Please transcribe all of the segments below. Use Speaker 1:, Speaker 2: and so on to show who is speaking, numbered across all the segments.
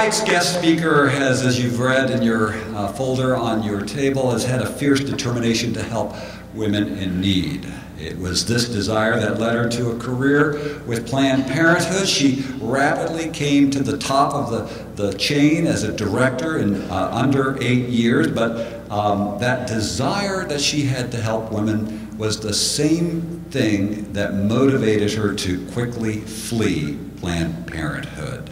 Speaker 1: tonight's guest speaker has, as you've read in your uh, folder on your table, has had a fierce determination to help women in need. It was this desire that led her to a career with Planned Parenthood. She rapidly came to the top of the, the chain as a director in uh, under eight years, but um, that desire that she had to help women was the same thing that motivated her to quickly flee Planned Parenthood.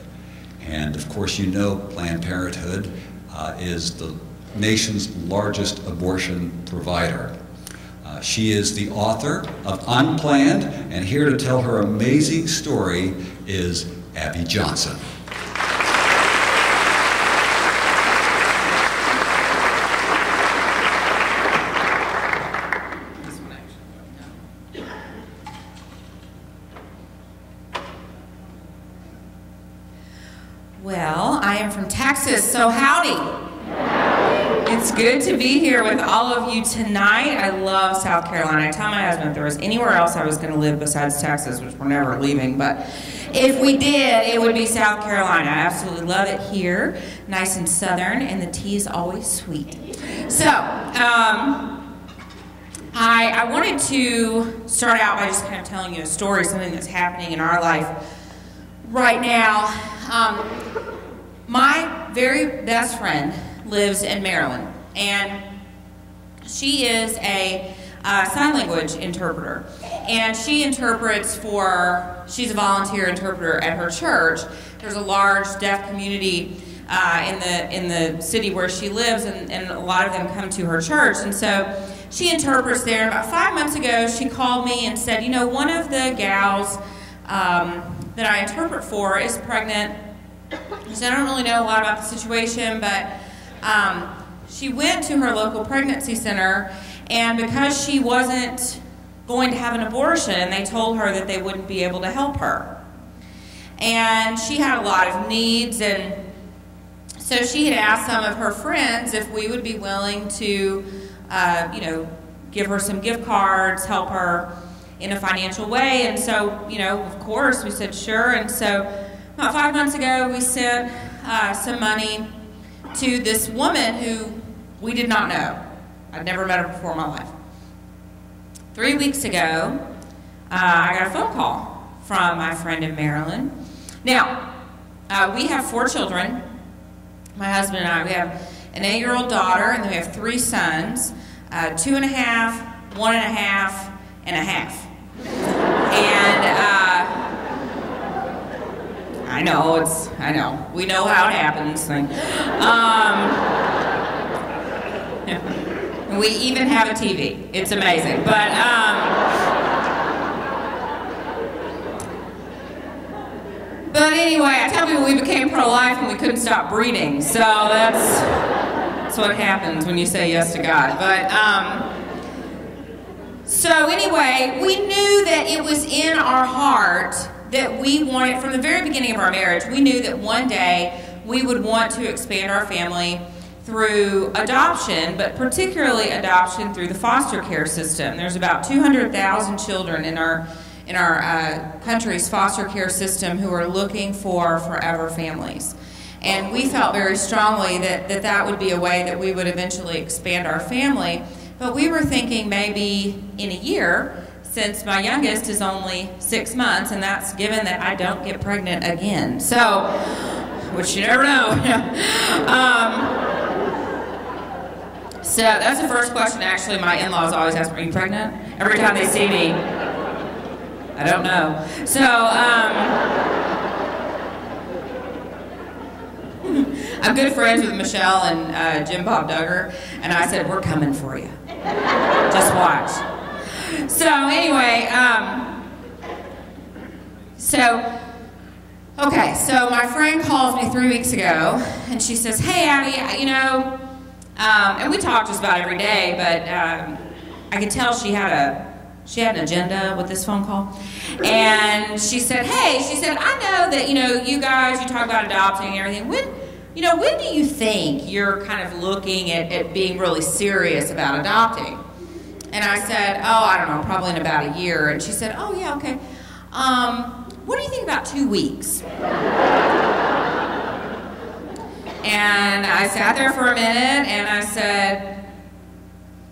Speaker 1: And of course, you know Planned Parenthood uh, is the nation's largest abortion provider. Uh, she is the author of Unplanned, and here to tell her amazing story is Abby Johnson.
Speaker 2: Well, I am from Texas, so howdy. It's good to be here with all of you tonight. I love South Carolina. I tell my husband if there was anywhere else I was going to live besides Texas, which we're never leaving, but if we did, it would be South Carolina. I absolutely love it here. Nice and southern, and the tea is always sweet. So, um, I, I wanted to start out by just kind of telling you a story, something that's happening in our life right now. Um, my very best friend lives in Maryland, and she is a uh, sign language interpreter. And she interprets for, she's a volunteer interpreter at her church. There's a large deaf community uh, in, the, in the city where she lives, and, and a lot of them come to her church. And so she interprets there. About five months ago, she called me and said, You know, one of the gals um, that I interpret for is pregnant. She said, I don't really know a lot about the situation, but um, she went to her local pregnancy center, and because she wasn't going to have an abortion, they told her that they wouldn't be able to help her. And she had a lot of needs, and so she had asked some of her friends if we would be willing to, uh, you know, give her some gift cards, help her in a financial way. And so, you know, of course, we said sure. And so, about five months ago, we sent uh, some money to this woman who we did not know. I'd never met her before in my life. Three weeks ago, uh, I got a phone call from my friend in Maryland. Now, uh, we have four children. My husband and I, we have an eight year old daughter, and then we have three sons uh, two and a half, one and a half, and a half. And uh, I know, it's, I know, we know how it happens. Um, we even have a TV. It's amazing. But, um, but anyway, I tell people we became pro-life and we couldn't stop breeding. So that's, that's what happens when you say yes to God. But, um, so anyway, we knew that it was in our heart that we wanted, from the very beginning of our marriage, we knew that one day we would want to expand our family through adoption, but particularly adoption through the foster care system. There's about 200,000 children in our in our uh, country's foster care system who are looking for forever families. And we felt very strongly that, that that would be a way that we would eventually expand our family. But we were thinking maybe in a year, since my youngest is only six months, and that's given that I don't get pregnant again. So, which you never know. um, so that's the first question actually my in-laws always ask me, are you pregnant? Every time they see me. I don't know. So, um, I'm good friends with Michelle and uh, Jim Bob Duggar, and I said, we're coming for you. Just watch. So anyway, um, so, okay, so my friend calls me three weeks ago, and she says, hey, Abby, you know, um, and we talk just about every day, but um, I could tell she had a she had an agenda with this phone call. And she said, hey, she said, I know that, you know, you guys, you talk about adopting and everything. When, you know, when do you think you're kind of looking at, at being really serious about adopting? And I said, oh, I don't know, probably in about a year. And she said, oh, yeah, okay. Um, what do you think about two weeks? And I sat there for a minute and I said,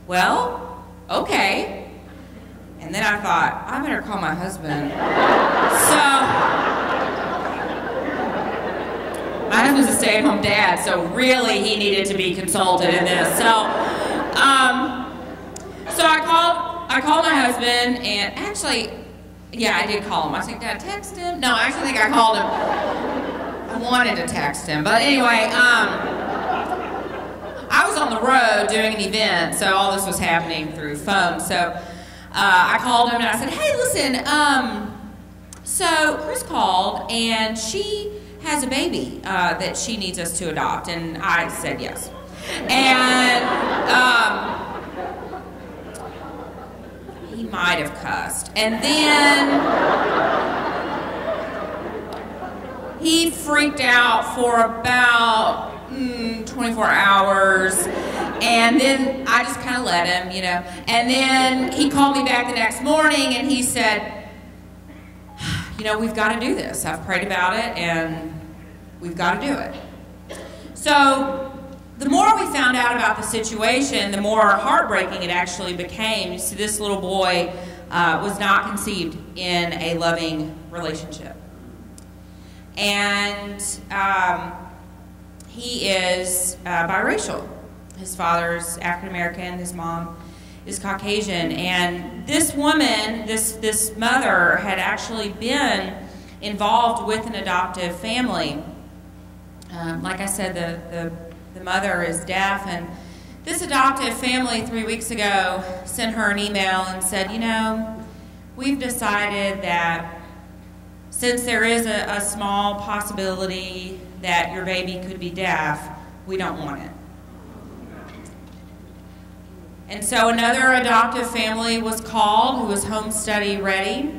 Speaker 2: Well, okay. And then I thought, I better call my husband. So, my husband's a stay at home dad, so really he needed to be consulted in this. So, um, so I called, I called my husband and actually, yeah, I did call him. I think, I text him? No, I actually think I called him. I wanted to text him, but anyway, um, I was on the road doing an event, so all this was happening through phone. So uh, I called him and I said, "Hey, listen, um, so Chris called and she has a baby uh, that she needs us to adopt," and I said yes. And um, might have cussed, and then he freaked out for about mm, 24 hours. And then I just kind of let him, you know. And then he called me back the next morning and he said, You know, we've got to do this. I've prayed about it and we've got to do it. So the more we found out about the situation, the more heartbreaking it actually became. See, this little boy uh, was not conceived in a loving relationship and um, he is uh, biracial. His father's African American, his mom is Caucasian, and this woman, this this mother, had actually been involved with an adoptive family. Um, like I said, the, the the mother is deaf, and this adoptive family three weeks ago sent her an email and said, you know, we've decided that since there is a, a small possibility that your baby could be deaf, we don't want it. And so another adoptive family was called who was home study ready.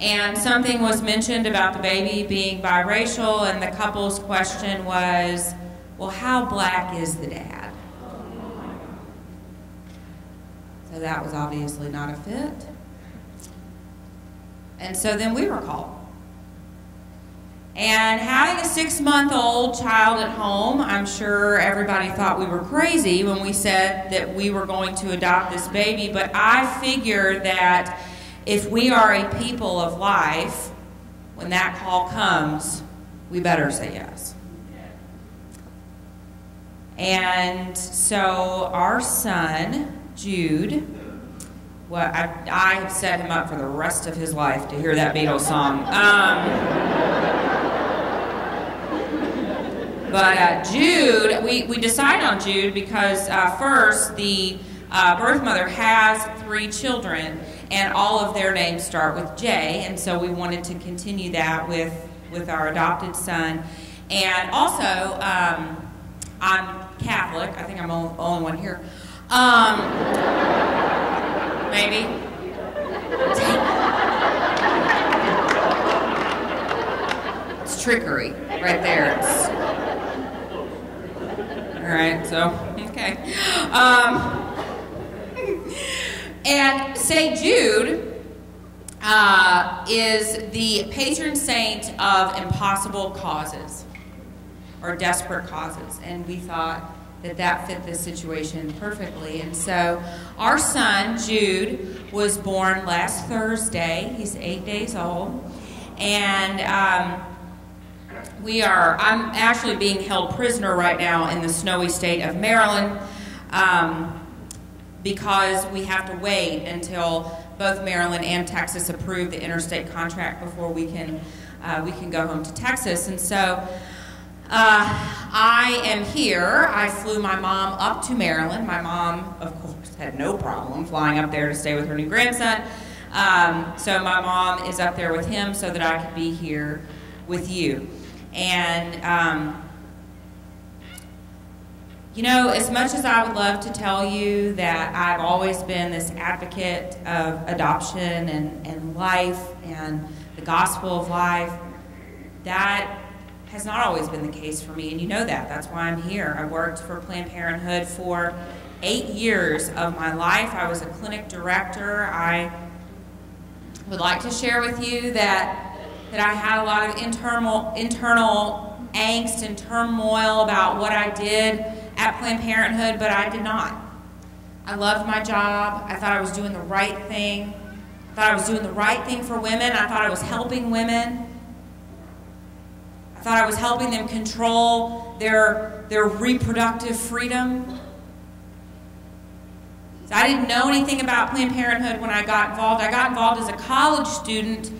Speaker 2: And something was mentioned about the baby being biracial, and the couple's question was, well, how black is the dad? So that was obviously not a fit. And so then we were called. And having a six month old child at home, I'm sure everybody thought we were crazy when we said that we were going to adopt this baby. But I figure that if we are a people of life, when that call comes, we better say yes. And so our son, Jude, well, I, I have set him up for the rest of his life to hear that Beatles song. Um, but uh, Jude, we, we decided on Jude because uh, first, the uh, birth mother has three children, and all of their names start with J, and so we wanted to continue that with, with our adopted son. And also, um, I'm Catholic, I think I'm the only one here. Um, maybe. It's trickery right there. It's, all right, so, okay. Um, and St. Jude uh, is the patron saint of impossible causes or desperate causes. And we thought, that that fit this situation perfectly. And so our son, Jude, was born last Thursday. He's eight days old. And um, we are, I'm actually being held prisoner right now in the snowy state of Maryland um, because we have to wait until both Maryland and Texas approve the interstate contract before we can, uh, we can go home to Texas. And so uh, I am here. I flew my mom up to Maryland. My mom, of course, had no problem flying up there to stay with her new grandson. Um, so my mom is up there with him so that I could be here with you. And, um, you know, as much as I would love to tell you that I've always been this advocate of adoption and, and life and the gospel of life, that has not always been the case for me, and you know that. That's why I'm here. I worked for Planned Parenthood for eight years of my life. I was a clinic director. I would like to share with you that that I had a lot of internal internal angst and turmoil about what I did at Planned Parenthood, but I did not. I loved my job. I thought I was doing the right thing. I thought I was doing the right thing for women. I thought I was helping women. I thought I was helping them control their, their reproductive freedom. So I didn't know anything about Planned Parenthood when I got involved. I got involved as a college student.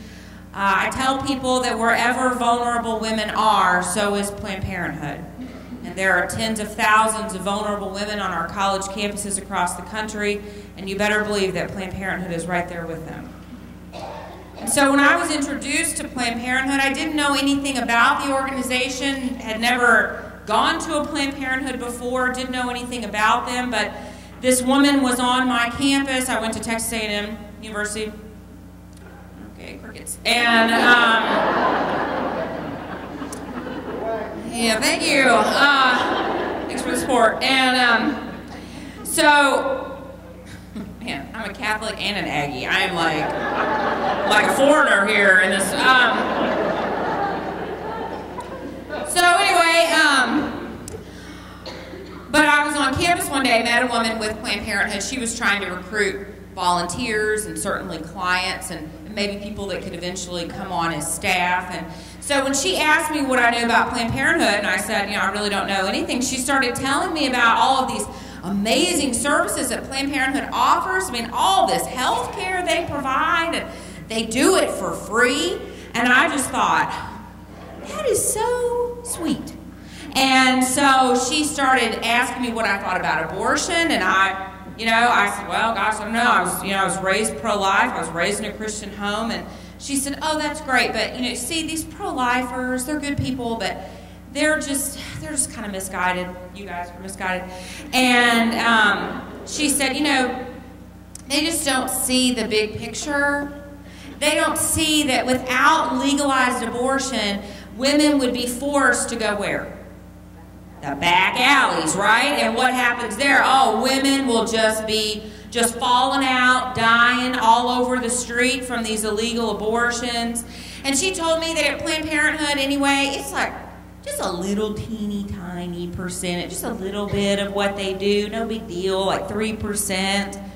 Speaker 2: Uh, I tell people that wherever vulnerable women are, so is Planned Parenthood. And there are tens of thousands of vulnerable women on our college campuses across the country, and you better believe that Planned Parenthood is right there with them. And so when I was introduced to Planned Parenthood, I didn't know anything about the organization, had never gone to a Planned Parenthood before, didn't know anything about them, but this woman was on my campus. I went to Texas A&M University. Okay, crickets. And um, yeah, thank you. Uh, thanks for the support. And um, so, man, I'm a Catholic and an Aggie. I am like like a foreigner here in this. Um, so anyway. Um, but I was on campus one day, met a woman with Planned Parenthood. She was trying to recruit volunteers and certainly clients and maybe people that could eventually come on as staff. And so when she asked me what I knew about Planned Parenthood, and I said, you know, I really don't know anything, she started telling me about all of these amazing services that Planned Parenthood offers. I mean, all this health care they provide, and they do it for free. And I just thought, that is so sweet. And so she started asking me what I thought about abortion, and I, you know, I said, well, gosh, I don't know. I was, you know, I was raised pro-life. I was raised in a Christian home, and she said, oh, that's great, but you know, see, these pro-lifers, they're good people, but they're just, they're just kind of misguided. You guys are misguided. And um, she said, you know, they just don't see the big picture. They don't see that without legalized abortion, women would be forced to go where? the back alleys, right? And what happens there? Oh, women will just be just falling out, dying all over the street from these illegal abortions. And she told me that at Planned Parenthood, anyway, it's like just a little teeny tiny percentage, just a little bit of what they do, no big deal, like 3%.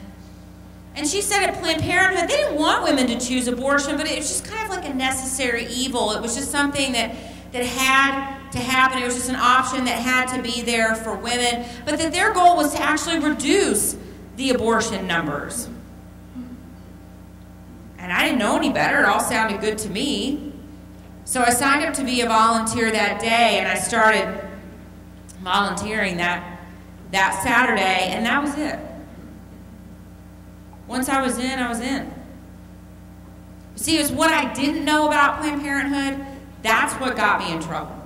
Speaker 2: And she said at Planned Parenthood, they didn't want women to choose abortion, but it was just kind of like a necessary evil. It was just something that, that had to happen. It was just an option that had to be there for women, but that their goal was to actually reduce the abortion numbers. And I didn't know any better. It all sounded good to me. So I signed up to be a volunteer that day, and I started volunteering that, that Saturday, and that was it. Once I was in, I was in. See, it was what I didn't know about Planned Parenthood, that's what got me in trouble.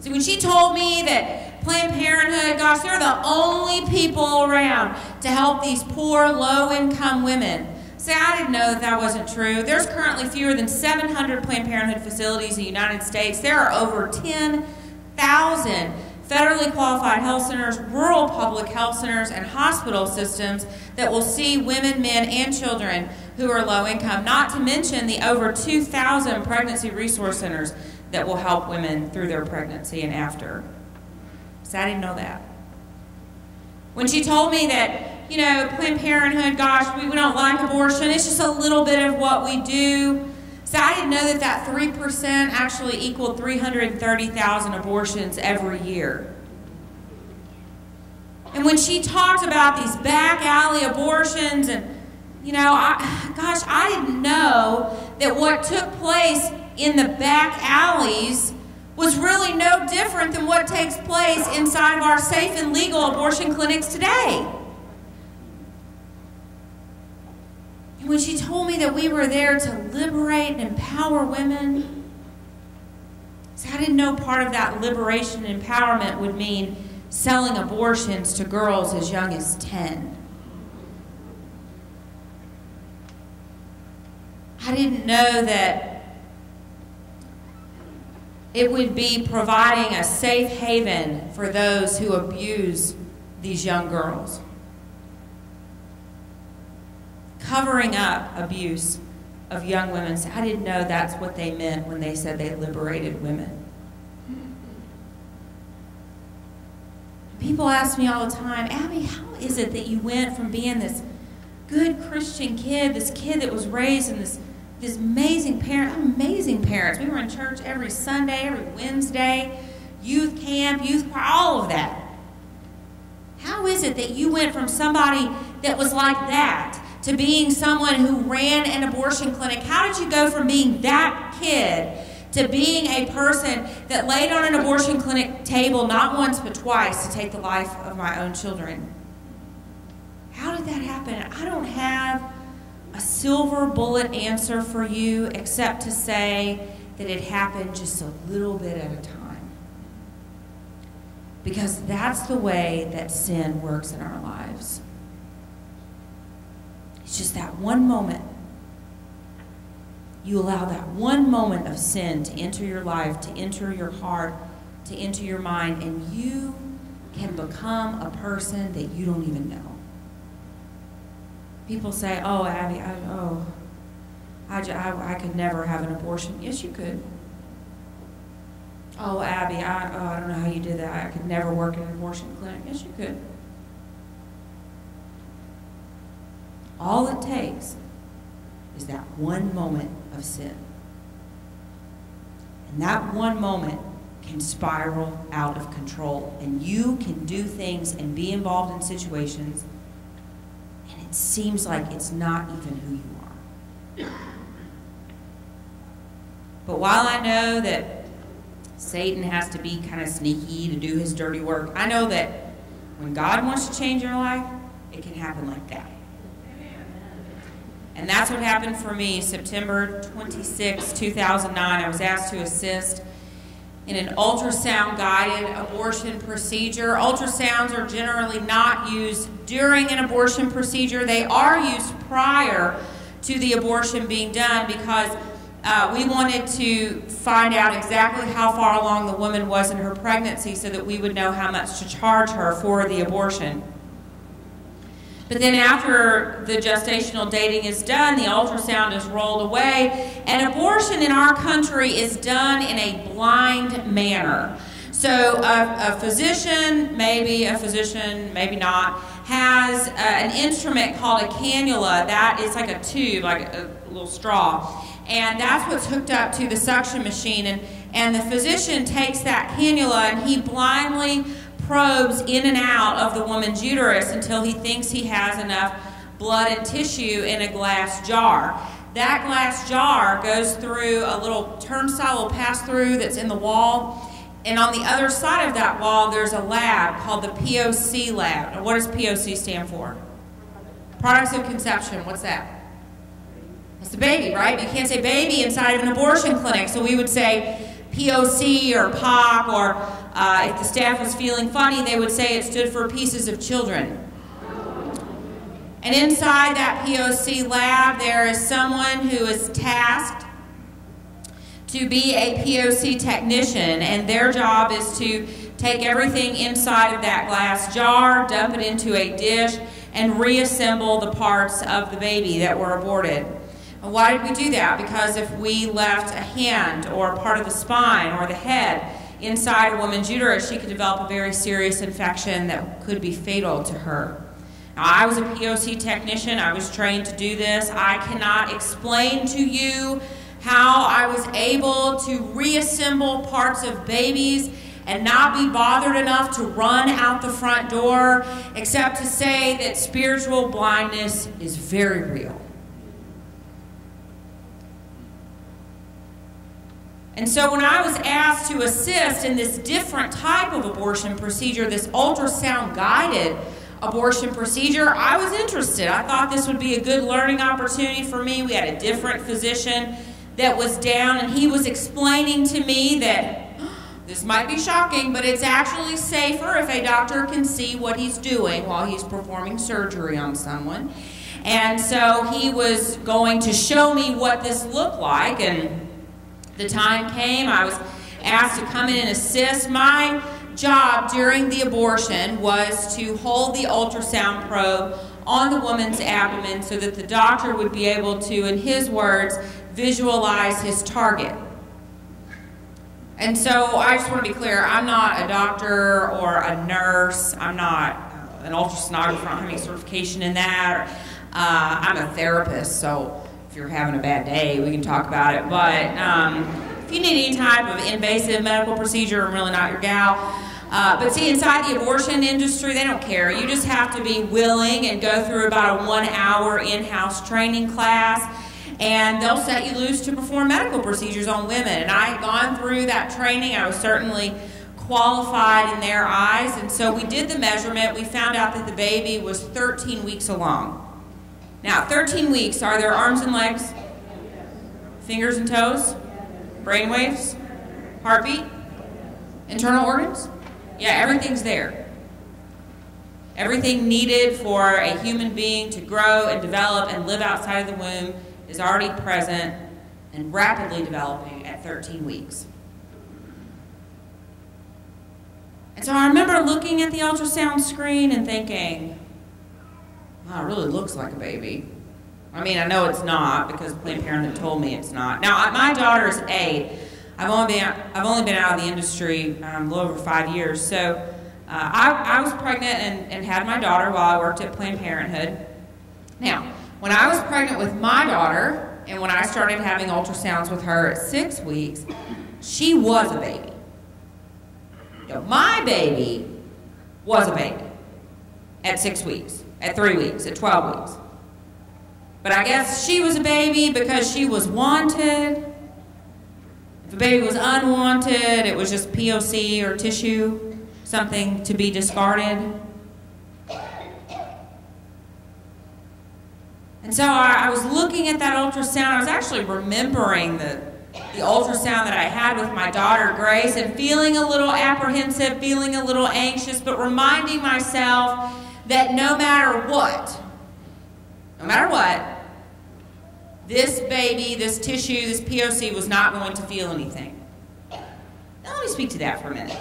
Speaker 2: See, when she told me that Planned Parenthood, gosh, they're the only people around to help these poor, low-income women. See, I didn't know that that wasn't true. There's currently fewer than 700 Planned Parenthood facilities in the United States. There are over 10,000 federally qualified health centers, rural public health centers, and hospital systems that will see women, men, and children who are low income, not to mention the over 2,000 pregnancy resource centers that will help women through their pregnancy and after. So I didn't know that. When she told me that, you know, Planned Parenthood, gosh, we, we don't like abortion, it's just a little bit of what we do. So I didn't know that that 3% actually equaled 330,000 abortions every year. And when she talked about these back alley abortions and, you know, I, gosh, I didn't know that what took place in the back alleys was really no different than what takes place inside of our safe and legal abortion clinics today. And when she told me that we were there to liberate and empower women, I didn't know part of that liberation and empowerment would mean selling abortions to girls as young as 10. I didn't know that it would be providing a safe haven for those who abuse these young girls. Covering up abuse of young women. I didn't know that's what they meant when they said they liberated women. People ask me all the time, Abby, how is it that you went from being this good Christian kid, this kid that was raised in this this amazing parent, amazing parents. We were in church every Sunday, every Wednesday, youth camp, youth choir, all of that. How is it that you went from somebody that was like that to being someone who ran an abortion clinic? How did you go from being that kid to being a person that laid on an abortion clinic table not once but twice to take the life of my own children? How did that happen? I don't have a silver bullet answer for you except to say that it happened just a little bit at a time. Because that's the way that sin works in our lives. It's just that one moment. You allow that one moment of sin to enter your life, to enter your heart, to enter your mind, and you can become a person that you don't even know people say, "Oh, Abby, I, oh, I, I, I could never have an abortion." Yes, you could. Oh, Abby, I, oh, I don't know how you did that. I could never work in an abortion clinic. Yes, you could. All it takes is that one moment of sin. And that one moment can spiral out of control. And you can do things and be involved in situations it seems like it's not even who you are. But while I know that Satan has to be kind of sneaky to do his dirty work, I know that when God wants to change your life, it can happen like that. And that's what happened for me September 26, 2009. I was asked to assist in an ultrasound guided abortion procedure. Ultrasounds are generally not used during an abortion procedure, they are used prior to the abortion being done because uh, we wanted to find out exactly how far along the woman was in her pregnancy so that we would know how much to charge her for the abortion. But then after the gestational dating is done, the ultrasound is rolled away, and abortion in our country is done in a blind manner. So a, a physician, maybe a physician, maybe not, has uh, an instrument called a cannula. That is like a tube, like a, a little straw. And that's what's hooked up to the suction machine. And, and the physician takes that cannula and he blindly probes in and out of the woman's uterus until he thinks he has enough blood and tissue in a glass jar. That glass jar goes through a little turnstile pass through that's in the wall. And on the other side of that wall, there's a lab called the POC lab. And what does POC stand for? Products of conception. What's that? It's the baby, right? You can't say baby inside of an abortion clinic. So we would say POC or POC, or uh, if the staff was feeling funny, they would say it stood for pieces of children. And inside that POC lab, there is someone who is tasked to be a POC technician, and their job is to take everything inside of that glass jar, dump it into a dish, and reassemble the parts of the baby that were aborted. Why did we do that? Because if we left a hand or part of the spine or the head inside a woman's uterus, she could develop a very serious infection that could be fatal to her. Now, I was a POC technician. I was trained to do this. I cannot explain to you how I was able to reassemble parts of babies and not be bothered enough to run out the front door, except to say that spiritual blindness is very real. And so when I was asked to assist in this different type of abortion procedure, this ultrasound guided abortion procedure, I was interested. I thought this would be a good learning opportunity for me. We had a different physician that was down, and he was explaining to me that this might be shocking, but it's actually safer if a doctor can see what he's doing while he's performing surgery on someone. And so he was going to show me what this looked like, and the time came, I was asked to come in and assist. My job during the abortion was to hold the ultrasound probe on the woman's abdomen so that the doctor would be able to, in his words, visualize his target. And so I just want to be clear I'm not a doctor or a nurse, I'm not uh, an ultrasonographer, I don't have any certification in that. Uh, I'm a therapist, so you're having a bad day, we can talk about it. But um, if you need any type of invasive medical procedure, I'm really not your gal. Uh, but see, inside the abortion industry, they don't care. You just have to be willing and go through about a one hour in house training class, and they'll set you loose to perform medical procedures on women. And I had gone through that training, I was certainly qualified in their eyes, and so we did the measurement. We found out that the baby was 13 weeks along. Now, 13 weeks, are there arms and legs? Fingers and toes? Brain waves? Heartbeat? Internal organs? Yeah, everything's there. Everything needed for a human being to grow and develop and live outside of the womb is already present and rapidly developing at 13 weeks. And so I remember looking at the ultrasound screen and thinking, wow, it really looks like a baby. I mean, I know it's not because Planned Parenthood told me it's not. Now, my daughter is eight. I've only been I've only been out of the industry um, a little over five years. So uh, I, I was pregnant and, and had my daughter while I worked at Planned Parenthood. Now, when I was pregnant with my daughter and when I started having ultrasounds with her at six weeks, she was a baby. You know, my baby was a baby at six weeks, at three weeks, at 12 weeks. But I guess she was a baby because she was wanted. If a baby was unwanted, it was just POC or tissue, something to be discarded. And so I, I was looking at that ultrasound. I was actually remembering the, the ultrasound that I had with my daughter Grace and feeling a little apprehensive, feeling a little anxious, but reminding myself that no matter what, no matter what, this baby, this tissue, this POC was not going to feel anything. Now let me speak to that for a minute.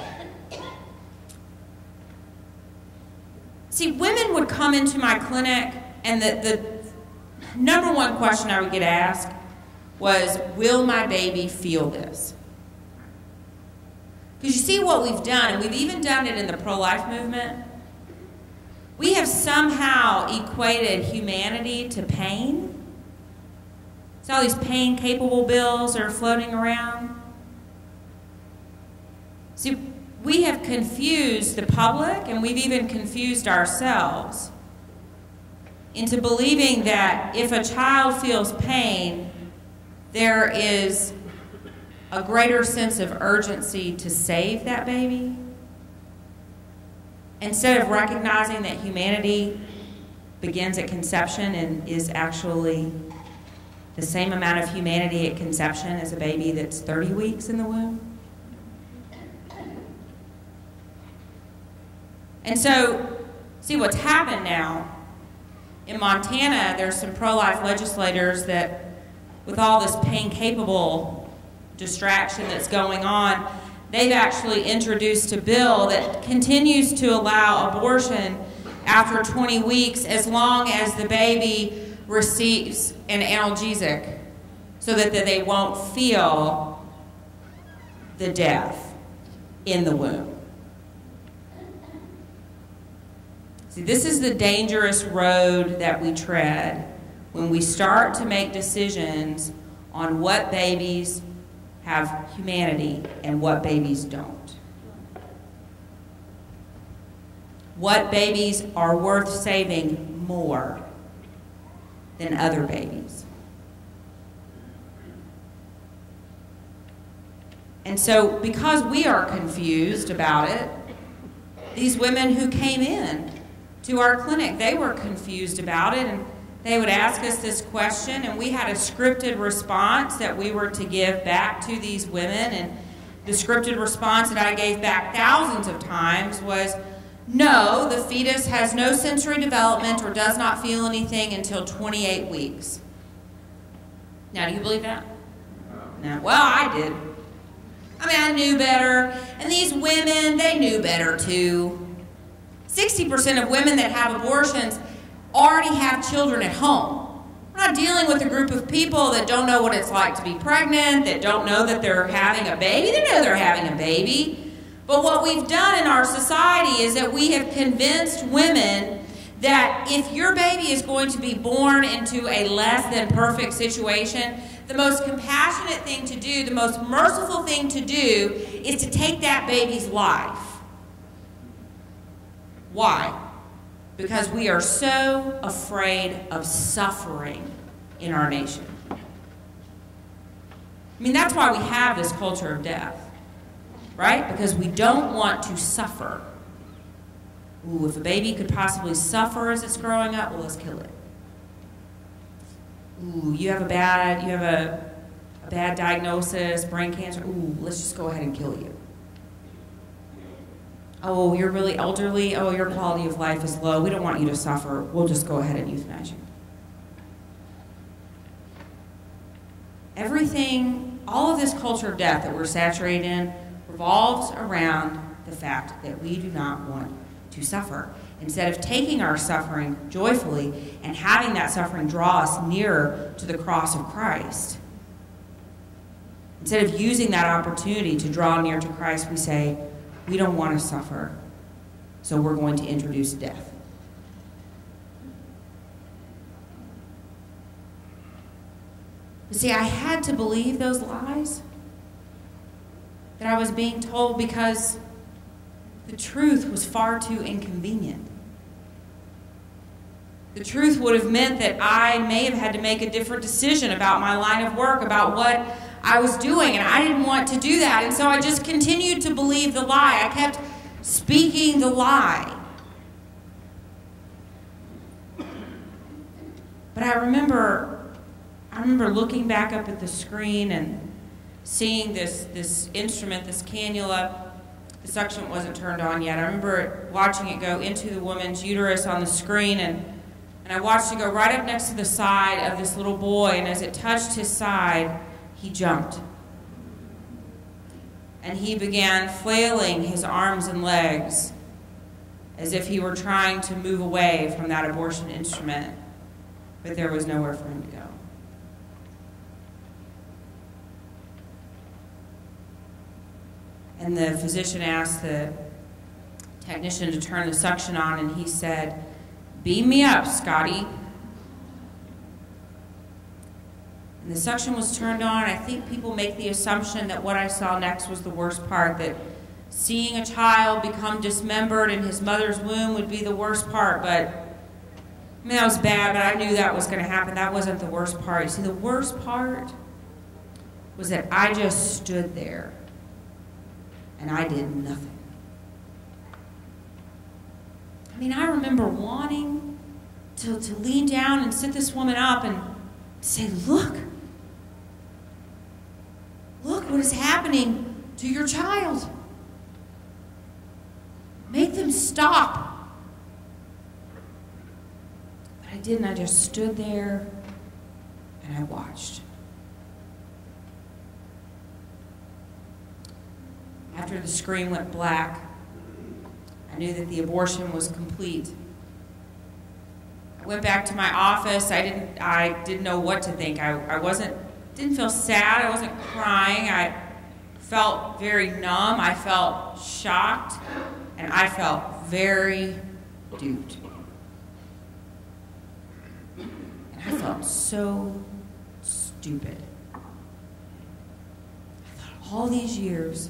Speaker 2: See, women would come into my clinic, and the, the number one question I would get asked was, Will my baby feel this? Because you see what we've done, and we've even done it in the pro life movement. We have somehow equated humanity to pain. See all these pain capable bills are floating around? See, we have confused the public and we've even confused ourselves into believing that if a child feels pain, there is a greater sense of urgency to save that baby instead of recognizing that humanity begins at conception and is actually the same amount of humanity at conception as a baby that's 30 weeks in the womb? And so, see what's happened now in Montana, there's some pro life legislators that, with all this pain capable distraction that's going on, they've actually introduced a bill that continues to allow abortion after 20 weeks as long as the baby receives an analgesic so that they won't feel the death in the womb. See, this is the dangerous road that we tread when we start to make decisions on what babies have humanity and what babies don't. What babies are worth saving more than other babies. And so, because we are confused about it, these women who came in to our clinic, they were confused about it, and they would ask us this question, and we had a scripted response that we were to give back to these women. And the scripted response that I gave back thousands of times was, no, the fetus has no sensory development or does not feel anything until 28 weeks. Now, do you believe that? No. Well, I did. I mean, I knew better. And these women, they knew better too. 60% of women that have abortions already have children at home. We're not dealing with a group of people that don't know what it's like to be pregnant, that don't know that they're having a baby. They know they're having a baby. But what we've done in our society is that we have convinced women that if your baby is going to be born into a less than perfect situation, the most compassionate thing to do, the most merciful thing to do, is to take that baby's life. Why? Because we are so afraid of suffering in our nation. I mean, that's why we have this culture of death, right? Because we don't want to suffer. Ooh, if a baby could possibly suffer as it's growing up, well, let's kill it. Ooh, you have a bad, you have a, a bad diagnosis, brain cancer. Ooh, let's just go ahead and kill you. Oh, you're really elderly. Oh, your quality of life is low. We don't want you to suffer. We'll just go ahead and euthanize you. Everything, all of this culture of death that we're saturated in revolves around the fact that we do not want to suffer. Instead of taking our suffering joyfully and having that suffering draw us nearer to the cross of Christ, instead of using that opportunity to draw near to Christ, we say, we don't want to suffer, so we're going to introduce death. But see, I had to believe those lies that I was being told because the truth was far too inconvenient. The truth would have meant that I may have had to make a different decision about my line of work, about what I was doing, and I didn't want to do that. And so I just continued to believe the lie. I kept speaking the lie. But I remember I remember looking back up at the screen and seeing this this instrument, this cannula. The suction wasn't turned on yet. I remember watching it go into the woman's uterus on the screen and and I watched it go right up next to the side of this little boy, and as it touched his side, he jumped. And he began flailing his arms and legs as if he were trying to move away from that abortion instrument, but there was nowhere for him to go. And the physician asked the technician to turn the suction on, and he said, Beam me up, Scotty. And the suction was turned on. I think people make the assumption that what I saw next was the worst part, that seeing a child become dismembered in his mother's womb would be the worst part, but I mean, that was bad, but I knew that was going to happen. That wasn't the worst part. You see, the worst part was that I just stood there and I did nothing. I mean, I remember wanting to, to lean down and sit this woman up and say, Look, Look what is happening to your child. Make them stop. But I didn't. I just stood there and I watched. After the screen went black, I knew that the abortion was complete. I went back to my office. I didn't, I didn't know what to think. I, I wasn't didn't feel sad. I wasn't crying. I felt very numb. I felt shocked. And I felt very duped. And I felt so stupid. I thought all these years,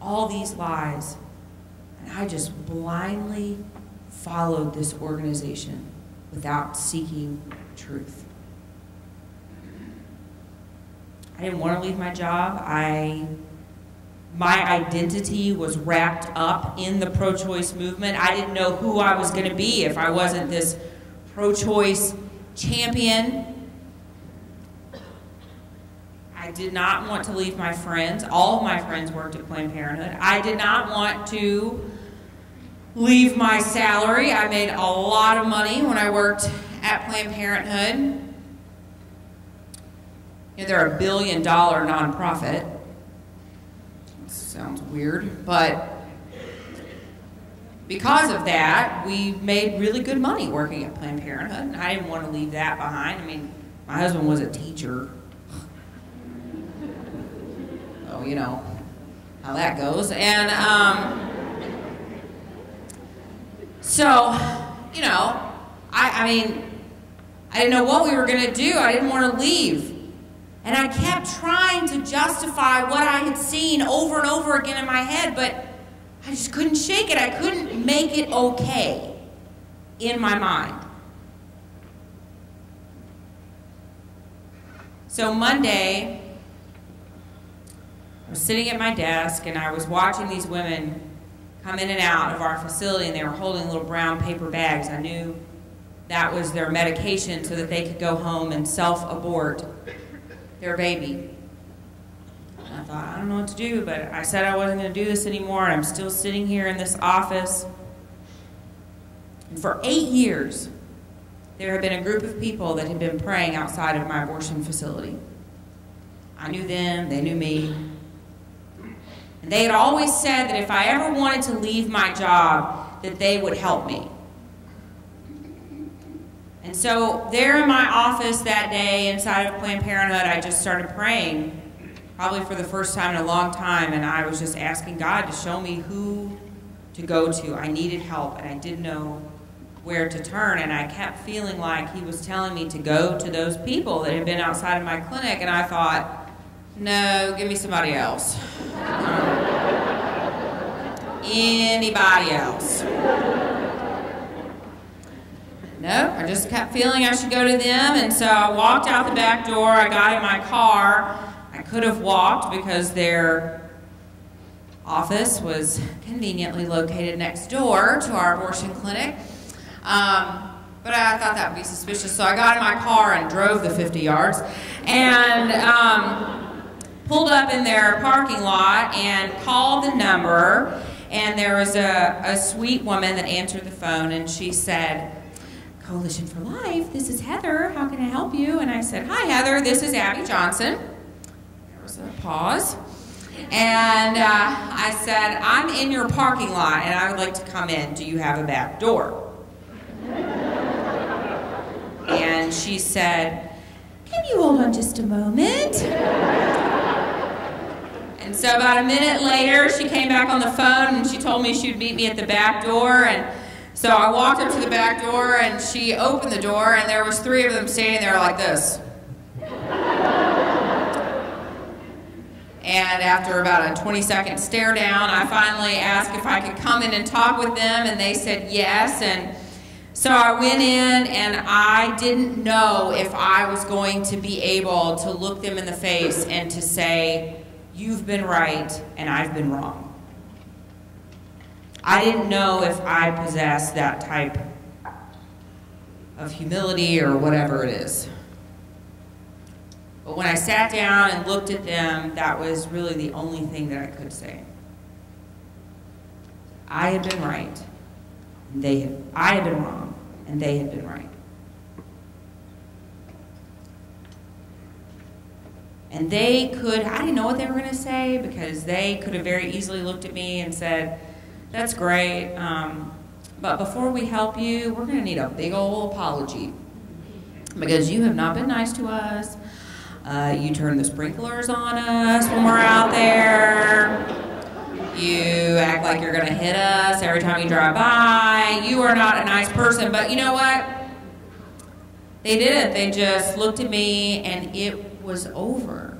Speaker 2: all these lies, and I just blindly followed this organization without seeking truth. I didn't want to leave my job. I my identity was wrapped up in the pro-choice movement. I didn't know who I was going to be if I wasn't this pro-choice champion. I did not want to leave my friends. All of my friends worked at Planned Parenthood. I did not want to leave my salary. I made a lot of money when I worked at Planned Parenthood. You know, they're a billion dollar nonprofit. Sounds weird, but because of that, we made really good money working at Planned Parenthood. And I didn't want to leave that behind. I mean, my husband was a teacher. Oh, you know how that goes. And um, so, you know, I, I mean, I didn't know what we were going to do. I didn't want to leave. And I kept trying to justify what I had seen over and over again in my head, but I just couldn't shake it. I couldn't make it okay in my mind. So Monday, I was sitting at my desk and I was watching these women come in and out of our facility and they were holding little brown paper bags. I knew that was their medication so that they could go home and self abort their baby. I thought, I don't know what to do, but I said I wasn't going to do this anymore, and I'm still sitting here in this office. And for eight years, there had been a group of people that had been praying outside of my abortion facility. I knew them, they knew me. And they had always said that if I ever wanted to leave my job, that they would help me. And so, there in my office that day inside of Planned Parenthood, I just started praying probably for the first time in a long time, and I was just asking God to show me who to go to. I needed help, and I didn't know where to turn, and I kept feeling like He was telling me to go to those people that had been outside of my clinic, and I thought, no, give me somebody else. anybody else. No, I just kept feeling I should go to them, and so I walked out the back door. I got in my car, I could have walked because their office was conveniently located next door to our abortion clinic. Um, but I thought that would be suspicious, so I got in my car and drove the 50 yards and um, pulled up in their parking lot and called the number. And there was a, a sweet woman that answered the phone, and she said, Coalition for Life, this is Heather. How can I help you? And I said, Hi, Heather, this is Abby Johnson There was a pause. And uh, I said, I'm in your parking lot and I would like to come in. Do you have a back door? And she said, Can you hold on just a moment? And so about a minute later, she came back on the phone and she told me she would meet me at the back door. And so I walked up to the back door and she opened the door and there was three of them standing there like this. And after about a 20 second stare down, I finally asked if I could come in and talk with them, and they said yes. And so I went in, and I didn't know if I was going to be able to look them in the face and to say, You've been right, and I've been wrong. I didn't know if I possessed that type of humility or whatever it is. But when I sat down and looked at them, that was really the only thing that I could say. I had been right, and they had, I had been wrong, and they had been right. And they could, I didn't know what they were going to say because they could have very easily looked at me and said, That's great, um, but before we help you, we're going to need a big old apology because you have not been nice to us. Uh, you turn the sprinklers on us when we're out there. You act like you're going to hit us every time you drive by. You are not a nice person. But you know what? They didn't. They just looked at me and it was over.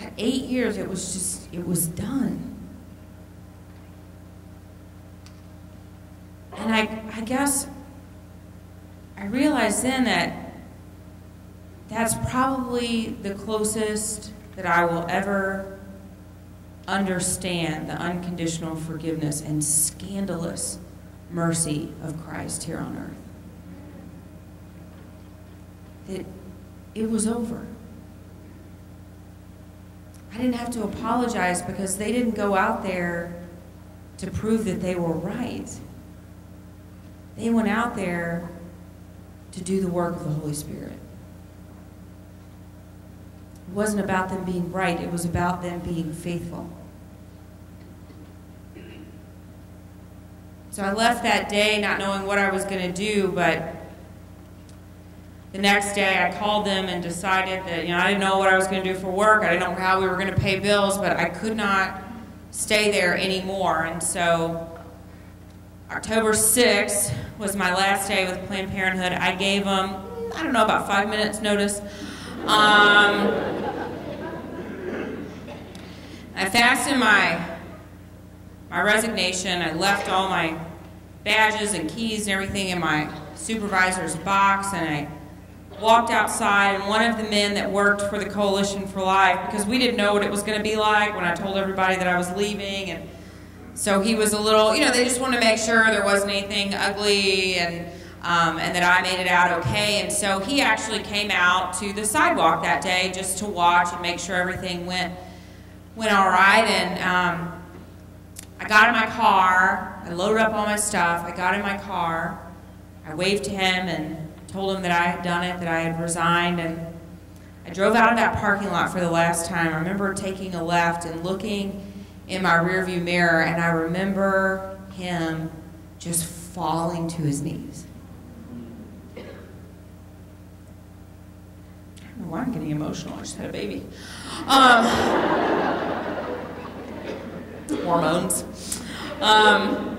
Speaker 2: That eight years, it was just, it was done. And I, I guess I realized then that that's probably the closest that I will ever understand the unconditional forgiveness and scandalous mercy of Christ here on earth. That it was over. I didn't have to apologize because they didn't go out there to prove that they were right. They went out there to do the work of the Holy Spirit. It wasn't about them being right, it was about them being faithful. So I left that day not knowing what I was going to do, but the next day I called them and decided that, you know, I didn't know what I was going to do for work. I didn't know how we were going to pay bills, but I could not stay there anymore. And so October 6th was my last day with Planned Parenthood. I gave them, I don't know, about five minutes notice. Um, I fastened my my resignation. I left all my badges and keys and everything in my supervisor's box, and I walked outside. And one of the men that worked for the Coalition for Life, because we didn't know what it was going to be like when I told everybody that I was leaving, and so he was a little, you know, they just wanted to make sure there wasn't anything ugly and. Um, and that I made it out okay. And so he actually came out to the sidewalk that day just to watch and make sure everything went went all right. And um, I got in my car, I loaded up all my stuff, I got in my car, I waved to him and told him that I had done it, that I had resigned, and I drove out of that parking lot for the last time. I remember taking a left and looking in my rearview mirror, and I remember him just falling to his knees. I don't know why I'm getting emotional. I just had a baby. Um, hormones. Um,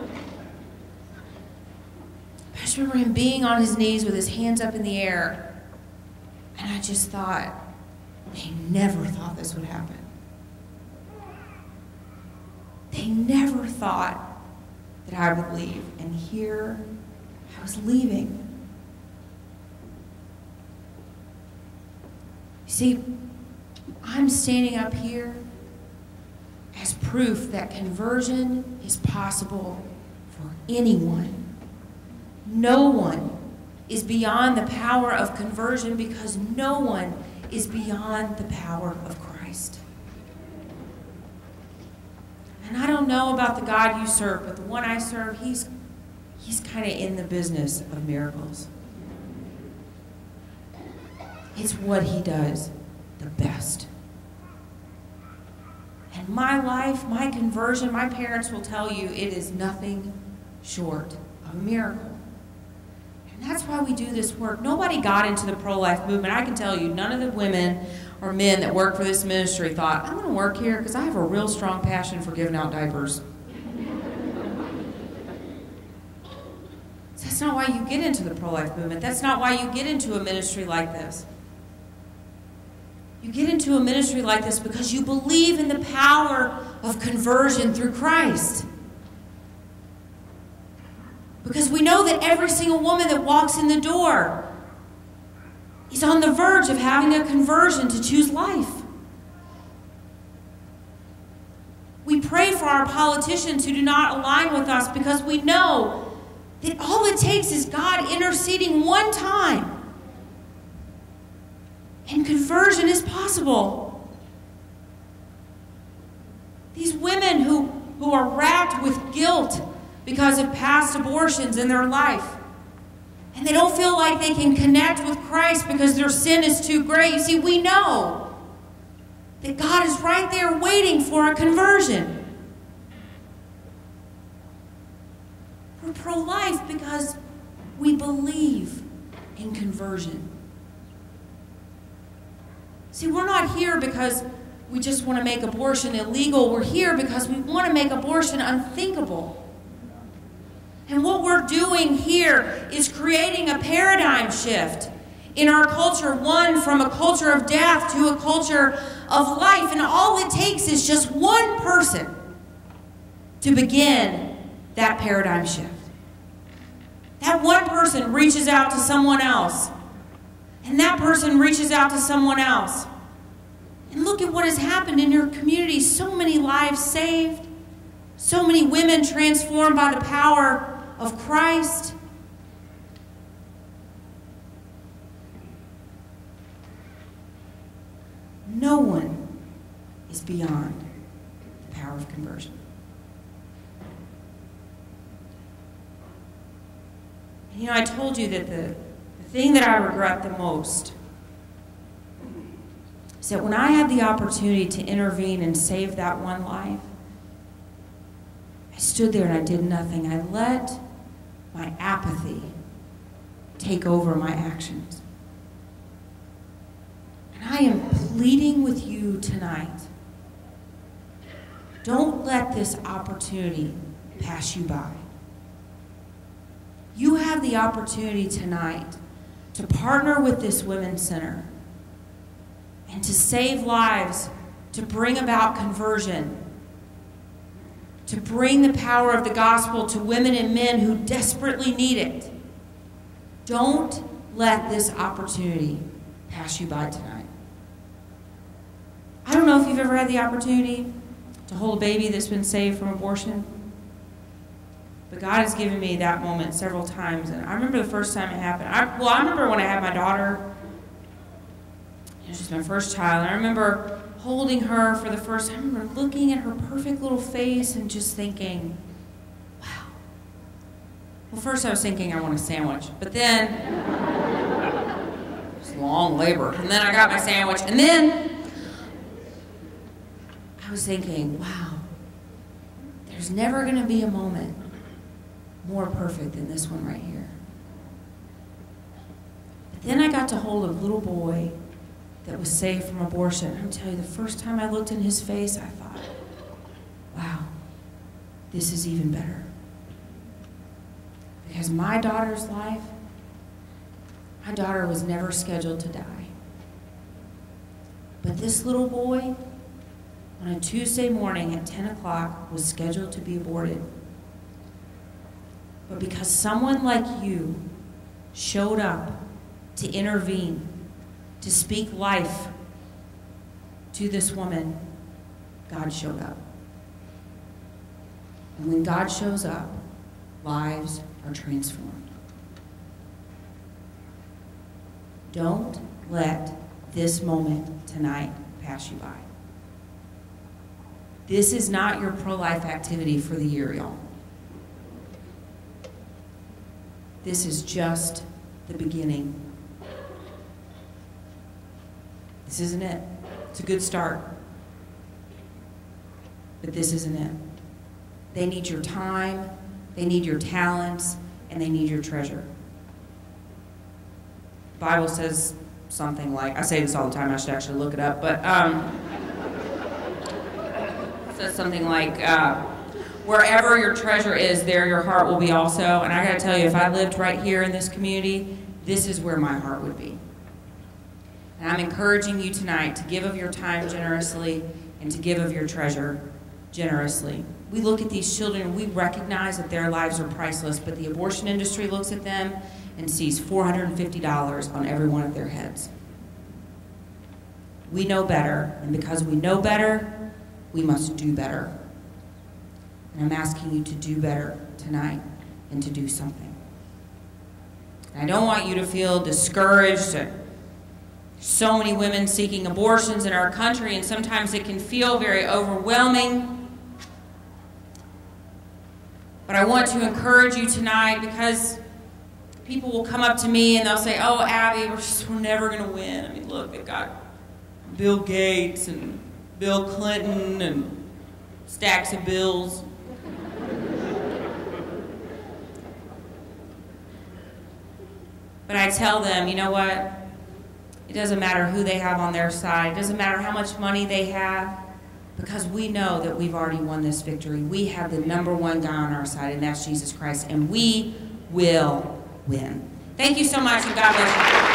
Speaker 2: I just remember him being on his knees with his hands up in the air. And I just thought, they never thought this would happen. They never thought that I would leave. And here I was leaving. See, I'm standing up here as proof that conversion is possible for anyone. No one is beyond the power of conversion because no one is beyond the power of Christ. And I don't know about the God you serve, but the one I serve, he's, he's kind of in the business of miracles. It's what he does the best. And my life, my conversion, my parents will tell you it is nothing short of a miracle. That's why we do this work. Nobody got into the pro life movement. I can tell you, none of the women or men that work for this ministry thought, I'm going to work here because I have a real strong passion for giving out diapers. That's not why you get into the pro life movement. That's not why you get into a ministry like this. You get into a ministry like this because you believe in the power of conversion through Christ. Because we know that every single woman that walks in the door is on the verge of having a conversion to choose life. We pray for our politicians who do not align with us because we know that all it takes is God interceding one time and conversion is possible. These women who, who are racked with guilt because of past abortions in their life, and they don't feel like they can connect with Christ because their sin is too great. You see, we know that God is right there waiting for a conversion. We're pro life because we believe in conversion. See, we're not here because we just want to make abortion illegal. We're here because we want to make abortion unthinkable. And what we're doing here is creating a paradigm shift in our culture, one from a culture of death to a culture of life. And all it takes is just one person to begin that paradigm shift. That one person reaches out to someone else and that person reaches out to someone else. And look at what has happened in your community. So many lives saved, so many women transformed by the power of Christ. No one is beyond the power of conversion. And you know, I told you that the thing that I regret the most is that when I had the opportunity to intervene and save that one life, I stood there and I did nothing. I let my apathy take over my actions. And I am pleading with you tonight. Don't let this opportunity pass you by. You have the opportunity tonight to partner with this Women's Center and to save lives, to bring about conversion, to bring the power of the gospel to women and men who desperately need it. Don't let this opportunity pass you by tonight. I don't know if you've ever had the opportunity to hold a baby that's been saved from abortion. But God has given me that moment several times. And I remember the first time it happened. I, well, I remember when I had my daughter. Just my first child. And I remember holding her for the first time. I remember looking at her perfect little face and just thinking, wow. Well, first I was thinking I want a sandwich. But then, it was long labor. And then I got my sandwich. And then, I was thinking, wow, there's never going to be a moment more perfect than this one right here. But then I got to hold a little boy that was saved from abortion. I'm telling you, the first time I looked in his face, I thought, wow, this is even better. Because my daughter's life, my daughter was never scheduled to die. But this little boy, on a Tuesday morning at 10 o'clock, was scheduled to be aborted. But because someone like you showed up to intervene, to speak life to this woman, God showed up. And when God shows up, lives are transformed. Don't let this moment tonight pass you by. This is not your pro life activity for the year, y'all. This is just the beginning. This isn't it. It's a good start. But this isn't it. They need your time, they need your talents, and they need your treasure. The Bible says something like, I say this all the time, I should actually look it up, but um, says something like, uh, wherever your treasure is, there your heart will be also. And I got to tell you, if I lived right here in this community, this is where my heart would be. And I'm encouraging you tonight to give of your time generously and to give of your treasure generously. We look at these children and we recognize that their lives are priceless, but the abortion industry looks at them and sees $450 on every one of their heads. We know better, and because we know better, we must do better. And I'm asking you to do better tonight and to do something. And I don't want you to feel discouraged. So many women seeking abortions in our country, and sometimes it can feel very overwhelming. But I want to encourage you tonight because people will come up to me and they'll say, Oh, Abby, we're, just, we're never going to win. I mean, look, they've got Bill Gates and Bill Clinton and stacks of bills. But I tell them, you know what? It doesn't matter who they have on their side. It doesn't matter how much money they have because we know that we've already won this victory. We have the number one guy on our side, and that's Jesus Christ, and we will win. Thank you so much, and God bless you.